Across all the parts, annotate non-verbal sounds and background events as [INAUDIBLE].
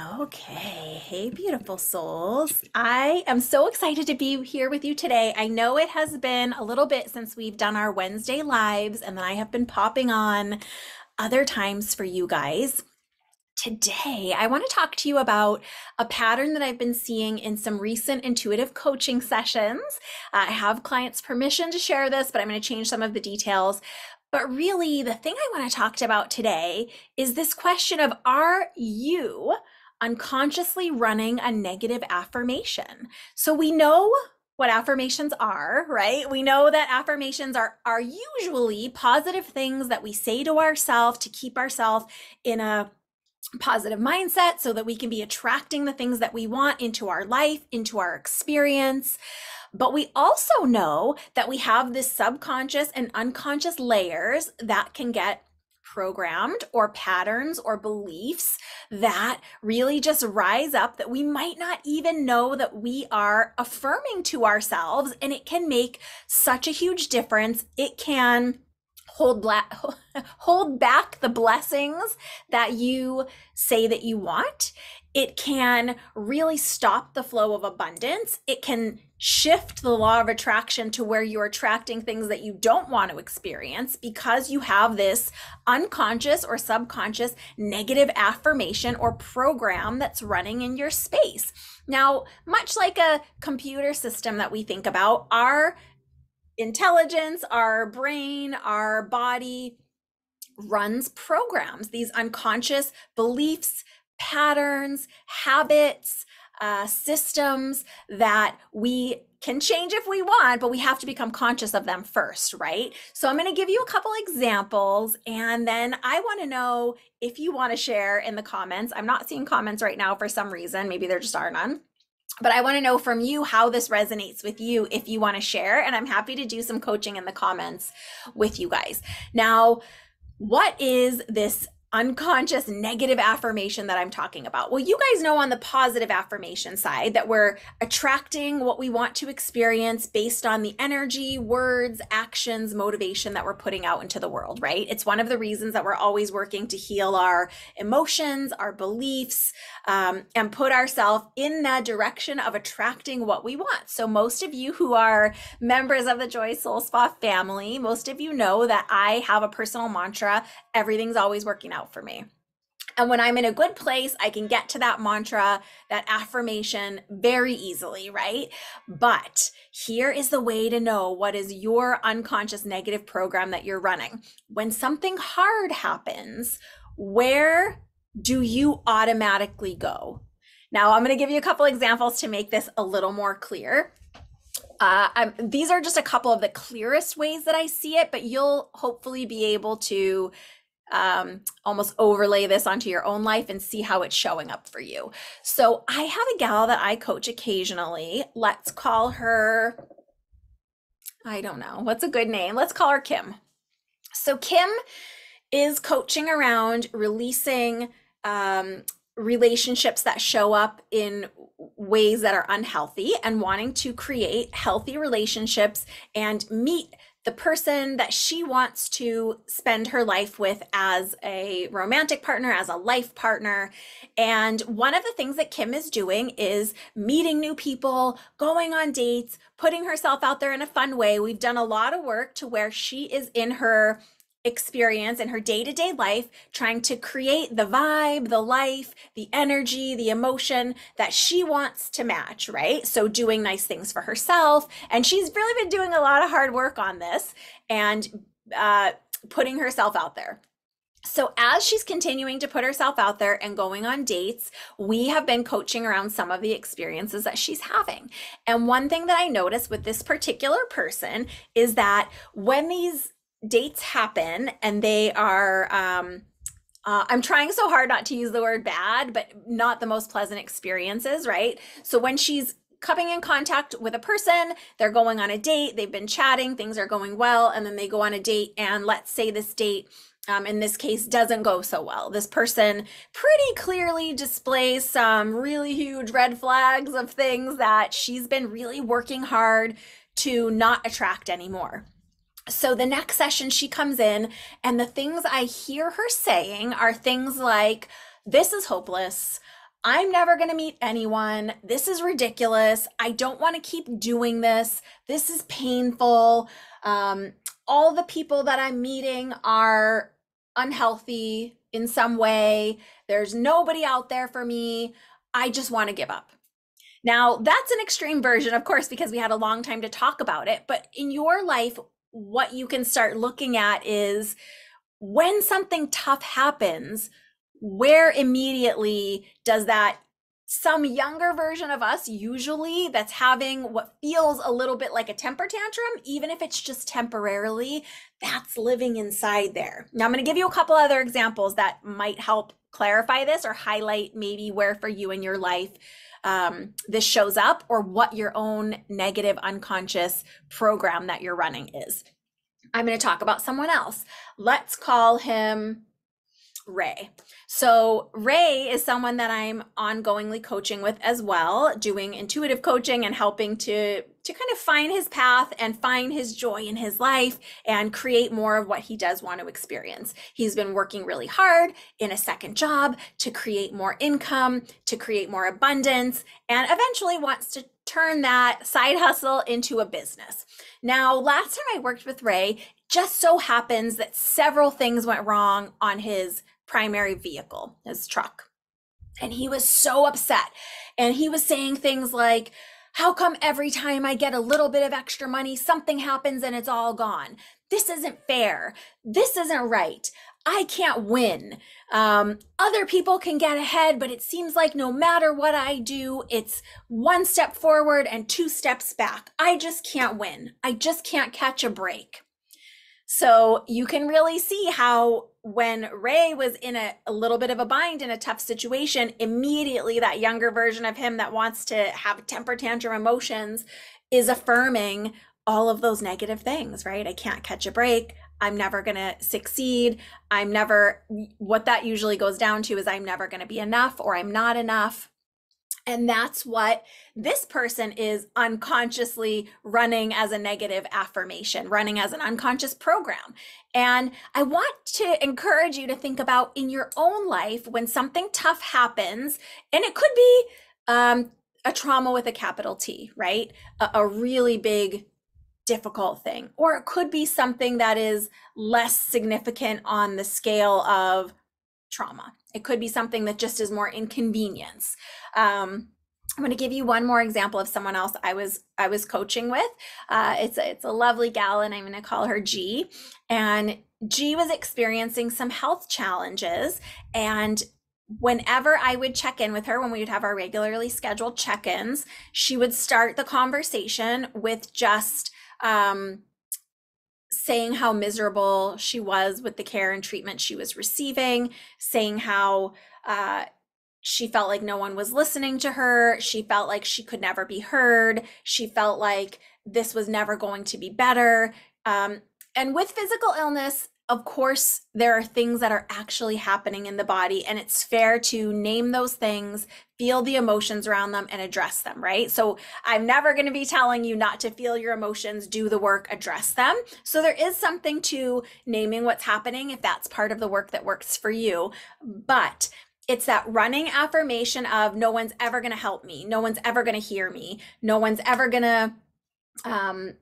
Okay. Hey, beautiful souls. I am so excited to be here with you today. I know it has been a little bit since we've done our Wednesday lives, and then I have been popping on other times for you guys. Today, I want to talk to you about a pattern that I've been seeing in some recent intuitive coaching sessions. I have clients' permission to share this, but I'm going to change some of the details. But really, the thing I want to talk about today is this question of Are you unconsciously running a negative affirmation. So we know what affirmations are, right? We know that affirmations are are usually positive things that we say to ourselves to keep ourselves in a positive mindset so that we can be attracting the things that we want into our life, into our experience. But we also know that we have this subconscious and unconscious layers that can get programmed or patterns or beliefs that really just rise up that we might not even know that we are affirming to ourselves. And it can make such a huge difference. It can hold black [LAUGHS] hold back the blessings that you say that you want it can really stop the flow of abundance it can shift the law of attraction to where you're attracting things that you don't want to experience because you have this unconscious or subconscious negative affirmation or program that's running in your space. Now, much like a computer system that we think about, our intelligence, our brain, our body runs programs, these unconscious beliefs, patterns, habits, uh, systems that we can change if we want, but we have to become conscious of them first, right? So I'm going to give you a couple examples and then I want to know if you want to share in the comments. I'm not seeing comments right now for some reason. Maybe there just are none. But I want to know from you how this resonates with you if you want to share. And I'm happy to do some coaching in the comments with you guys. Now, what is this unconscious negative affirmation that I'm talking about? Well, you guys know on the positive affirmation side that we're attracting what we want to experience based on the energy, words, actions, motivation that we're putting out into the world, right? It's one of the reasons that we're always working to heal our emotions, our beliefs, um, and put ourselves in that direction of attracting what we want. So, most of you who are members of the Joy's Soul Spa family, most of you know that I have a personal mantra everything's always working out out for me. And when I'm in a good place, I can get to that mantra, that affirmation very easily, right? But here is the way to know what is your unconscious negative program that you're running. When something hard happens, where do you automatically go? Now, I'm going to give you a couple examples to make this a little more clear. Uh, these are just a couple of the clearest ways that I see it, but you'll hopefully be able to um, almost overlay this onto your own life and see how it's showing up for you. So I have a gal that I coach occasionally. Let's call her, I don't know, what's a good name? Let's call her Kim. So Kim is coaching around releasing um, relationships that show up in ways that are unhealthy and wanting to create healthy relationships and meet the person that she wants to spend her life with as a romantic partner, as a life partner. And one of the things that Kim is doing is meeting new people, going on dates, putting herself out there in a fun way. We've done a lot of work to where she is in her experience in her day to day life, trying to create the vibe, the life, the energy, the emotion that she wants to match, right? So, doing nice things for herself. And she's really been doing a lot of hard work on this and uh, putting herself out there. So, as she's continuing to put herself out there and going on dates, we have been coaching around some of the experiences that she's having. And one thing that I noticed with this particular person is that when these dates happen and they are um uh, I'm trying so hard not to use the word bad, but not the most pleasant experiences, right? So when she's coming in contact with a person, they're going on a date, they've been chatting, things are going well, and then they go on a date, and let's say this date um, in this case doesn't go so well. This person pretty clearly displays some really huge red flags of things that she's been really working hard to not attract anymore so the next session she comes in and the things i hear her saying are things like this is hopeless I'm never going to meet anyone. This is ridiculous. I don't want to keep doing this. This is painful. Um, all the people that I'm meeting are unhealthy in some way. There's nobody out there for me. I just want to give up. Now, that's an extreme version, of course, because we had a long time to talk about it. But in your life, what you can start looking at is when something tough happens, where immediately does that some younger version of us usually that's having what feels a little bit like a temper tantrum even if it's just temporarily that's living inside there. Now i'm going to give you a couple other examples that might help clarify this or highlight maybe where for you in your life um, this shows up or what your own negative unconscious program that you're running is i'm going to talk about someone else let's call him Ray. So, Ray is someone that I'm ongoingly coaching with as well, doing intuitive coaching and helping to to kind of find his path and find his joy in his life and create more of what he does want to experience. He's been working really hard in a second job to create more income, to create more abundance, and eventually wants to turn that side hustle into a business. Now, last time I worked with Ray, just so happens that several things went wrong on his primary vehicle, his truck. And he was so upset. And he was saying things like, How come every time I get a little bit of extra money, something happens and it's all gone? This isn't fair. This isn't right. I can't win. Um, other people can get ahead, but it seems like no matter what I do, it's one step forward and two steps back. I just can't win. I just can't catch a break. So you can really see how when Ray was in a, a little bit of a bind in a tough situation, immediately that younger version of him that wants to have temper tantrum emotions is affirming all of those negative things, right? I can't catch a break. I'm never going to succeed. I'm never, what that usually goes down to is I'm never going to be enough or I'm not enough. And that's what this person is unconsciously running as a negative affirmation, running as an unconscious program. And I want to encourage you to think about in your own life when something tough happens, and it could be um, a trauma with a capital T, right? A, a really big difficult thing. Or it could be something that is less significant on the scale of trauma. It could be something that just is more inconvenience. Um, I'm going to give you one more example of someone else I was I was coaching with. Uh, it's a, it's a lovely gal, and I'm going to call her G. And G was experiencing some health challenges, and whenever I would check in with her, when we would have our regularly scheduled check-ins, she would start the conversation with just um, saying how miserable she was with the care and treatment she was receiving, saying how uh, she felt like no one was listening to her. She felt like she could never be heard. She felt like this was never going to be better. Um, and with physical illness, of course, there are things that are actually happening in the body, and it's fair to name those things, feel the emotions around them, and address them, right? So, I'm never going to be telling you not to feel your emotions, do the work, address them. So, there is something to naming what's happening if that's part of the work that works for you. But it's that running affirmation of no one's ever going to help me, no one's ever going to hear me, no one's ever going to um,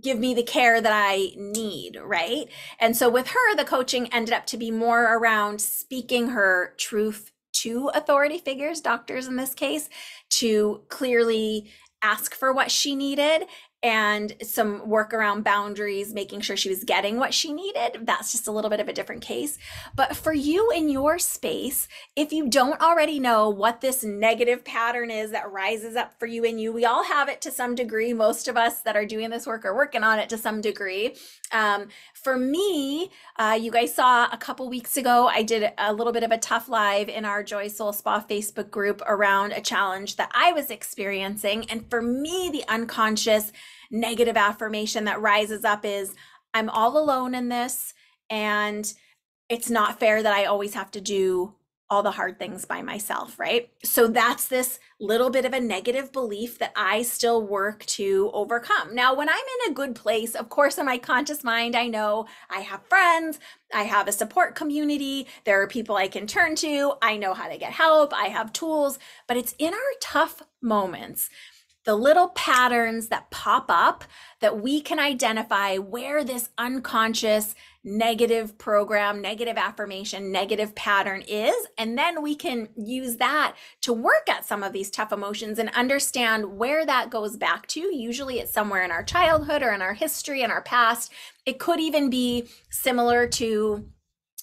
give me the care that I need, right? And so with her, the coaching ended up to be more around speaking her truth to authority figures, doctors in this case, to clearly ask for what she needed and some work around boundaries, making sure she was getting what she needed. That's just a little bit of a different case. But for you in your space, if you don't already know what this negative pattern is that rises up for you and you, we all have it to some degree. Most of us that are doing this work are working on it to some degree. Um, for me, uh, you guys saw a couple weeks ago, I did a little bit of a tough live in our Joy's Soul Spa Facebook group around a challenge that I was experiencing. And for me, the unconscious negative affirmation that rises up is I'm all alone in this, and it's not fair that I always have to do all the hard things by myself, right? So that's this little bit of a negative belief that I still work to overcome. Now, when I'm in a good place, of course, in my conscious mind, I know I have friends, I have a support community, there are people I can turn to, I know how to get help, I have tools, but it's in our tough moments the little patterns that pop up that we can identify where this unconscious negative program, negative affirmation, negative pattern is. And then we can use that to work at some of these tough emotions and understand where that goes back to. Usually it's somewhere in our childhood or in our history and our past. It could even be similar to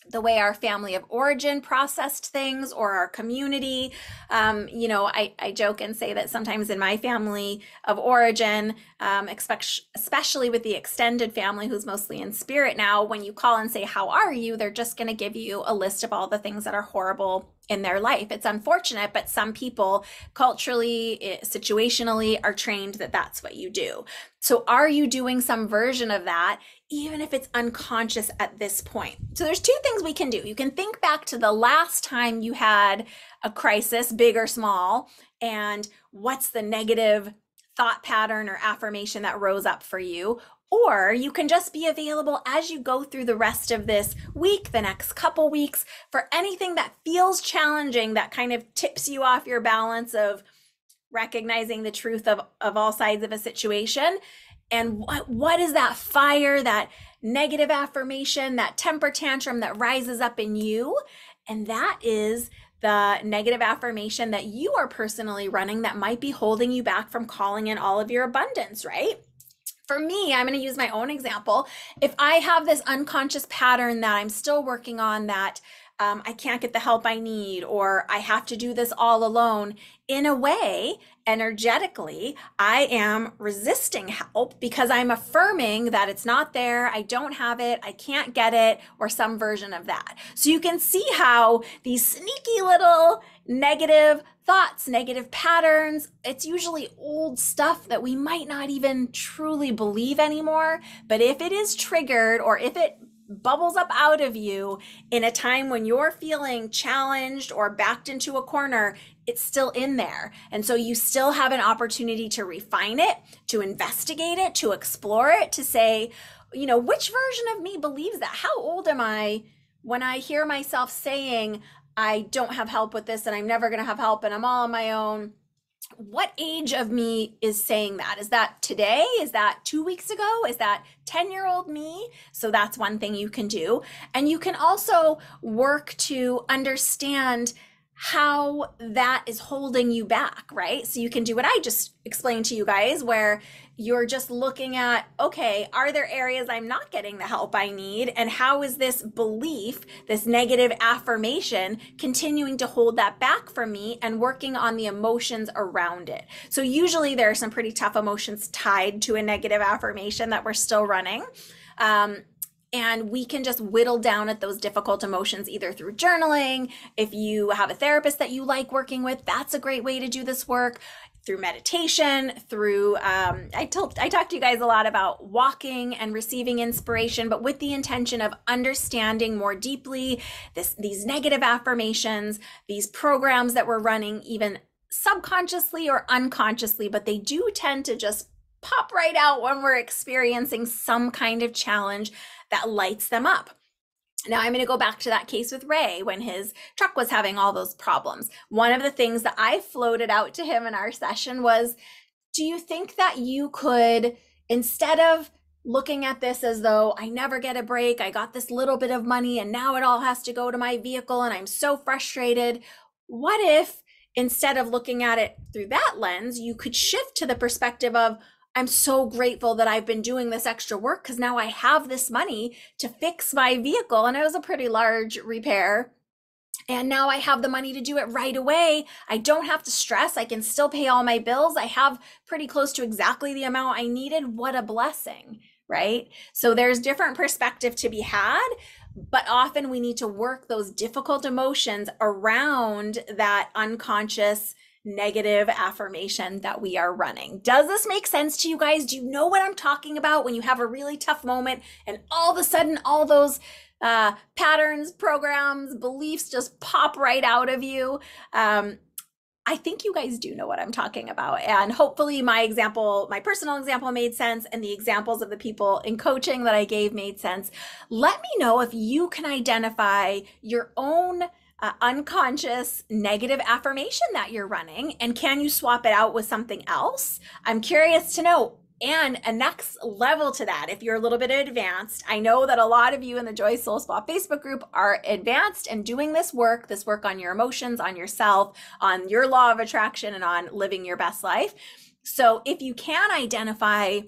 the way our family of origin processed things or our community. Um, you know, I, I joke and say that sometimes in my family of origin, um, especially with the extended family who's mostly in spirit now, when you call and say, How are you? they're just going to give you a list of all the things that are horrible in their life. It's unfortunate, but some people culturally, eh, situationally are trained that that's what you do. So, are you doing some version of that, even if it's unconscious at this point? So, there's two things we can do. You can think back to the last time you had a crisis, big or small, and what's the negative thought pattern or affirmation that rose up for you or you can just be available as you go through the rest of this week, the next couple weeks, for anything that feels challenging that kind of tips you off your balance of recognizing the truth of, of all sides of a situation. And what, what is that fire, that negative affirmation, that temper tantrum that rises up in you? And that is the negative affirmation that you are personally running that might be holding you back from calling in all of your abundance, right? For me, I'm going to use my own example. If I have this unconscious pattern that I'm still working on that um, I can't get the help I need, or I have to do this all alone, in a way, energetically, I am resisting help because I'm affirming that it's not there, I don't have it, I can't get it, or some version of that. So you can see how these sneaky little negative thoughts, negative patterns. It's usually old stuff that we might not even truly believe anymore. But if it is triggered or if it bubbles up out of you in a time when you're feeling challenged or backed into a corner, it's still in there. And so you still have an opportunity to refine it, to investigate it, to explore it, to say, you know, which version of me believes that? How old am I when I hear myself saying, I don't have help with this and I'm never going to have help and I'm all on my own. What age of me is saying that? Is that today? Is that two weeks ago? Is that 10 year old me? So that's one thing you can do. And you can also work to understand how that is holding you back, right? So you can do what I just explained to you guys, where you're just looking at, okay, are there areas I'm not getting the help I need? And how is this belief, this negative affirmation, continuing to hold that back from me and working on the emotions around it? So usually there are some pretty tough emotions tied to a negative affirmation that we're still running. Um, and we can just whittle down at those difficult emotions either through journaling. If you have a therapist that you like working with, that's a great way to do this work. Through meditation, through um, I told I talked to you guys a lot about walking and receiving inspiration, but with the intention of understanding more deeply this these negative affirmations, these programs that we're running, even subconsciously or unconsciously, but they do tend to just pop right out when we're experiencing some kind of challenge that lights them up. Now, I'm going to go back to that case with Ray when his truck was having all those problems. One of the things that I floated out to him in our session was Do you think that you could, instead of looking at this as though I never get a break, I got this little bit of money and now it all has to go to my vehicle and I'm so frustrated, what if instead of looking at it through that lens, you could shift to the perspective of, I'm so grateful that I've been doing this extra work because now I have this money to fix my vehicle. And it was a pretty large repair. And now I have the money to do it right away. I don't have to stress. I can still pay all my bills. I have pretty close to exactly the amount I needed. What a blessing, right? So there's different perspective to be had, but often we need to work those difficult emotions around that unconscious negative affirmation that we are running. Does this make sense to you guys? Do you know what I'm talking about when you have a really tough moment and all of a sudden all those uh, patterns, programs, beliefs just pop right out of you. Um, I think you guys do know what I'm talking about. And hopefully, my example, my personal example made sense, and the examples of the people in coaching that I gave made sense. Let me know if you can identify your own. Uh, unconscious negative affirmation that you're running and can you swap it out with something else i'm curious to know and a next level to that, if you're a little bit advanced, I know that a lot of you in the Joy's Soul Spa Facebook group are advanced and doing this work, this work on your emotions, on yourself, on your law of attraction, and on living your best life. So if you can identify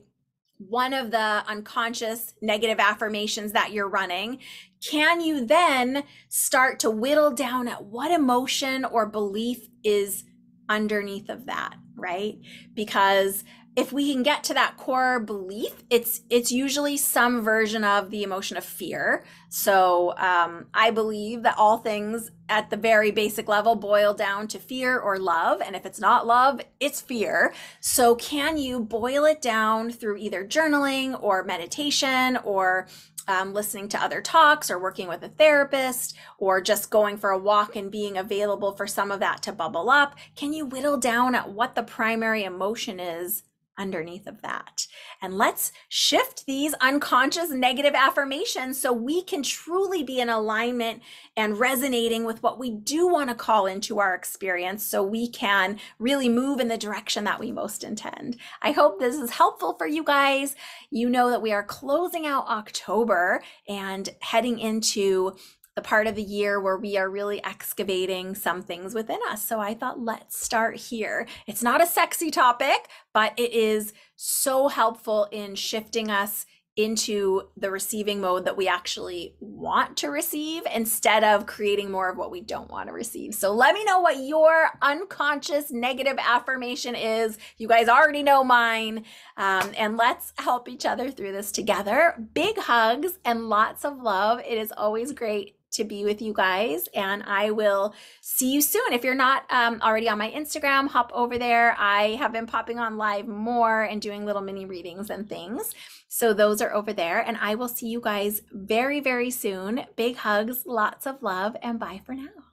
one of the unconscious negative affirmations that you're running, can you then start to whittle down at what emotion or belief is underneath of that, right? Because if we can get to that core belief it's it's usually some version of the emotion of fear. So um, i believe that all things at the very basic level boil down to fear or love. And if it's not love it's fear. So can you boil it down through either journaling or meditation or um, listening to other talks or working with a therapist or just going for a walk and being available for some of that to bubble up? Can you whittle down at what the primary emotion is underneath of that. And let's shift these unconscious negative affirmations so we can truly be in alignment and resonating with what we do want to call into our experience so we can really move in the direction that we most intend. I hope this is helpful for you guys. You know that we are closing out October and heading into the part of the year where we are really excavating some things within us. So I thought, let's start here. It's not a sexy topic, but it is so helpful in shifting us into the receiving mode that we actually want to receive instead of creating more of what we don't want to receive. So let me know what your unconscious negative affirmation is. You guys already know mine. Um, and let's help each other through this together. Big hugs and lots of love. It is always great to be with you guys and I will see you soon. If you're not um, already on my Instagram, hop over there. I have been popping on live more and doing little mini readings and things. So those are over there and I will see you guys very, very soon. Big hugs, lots of love, and bye for now.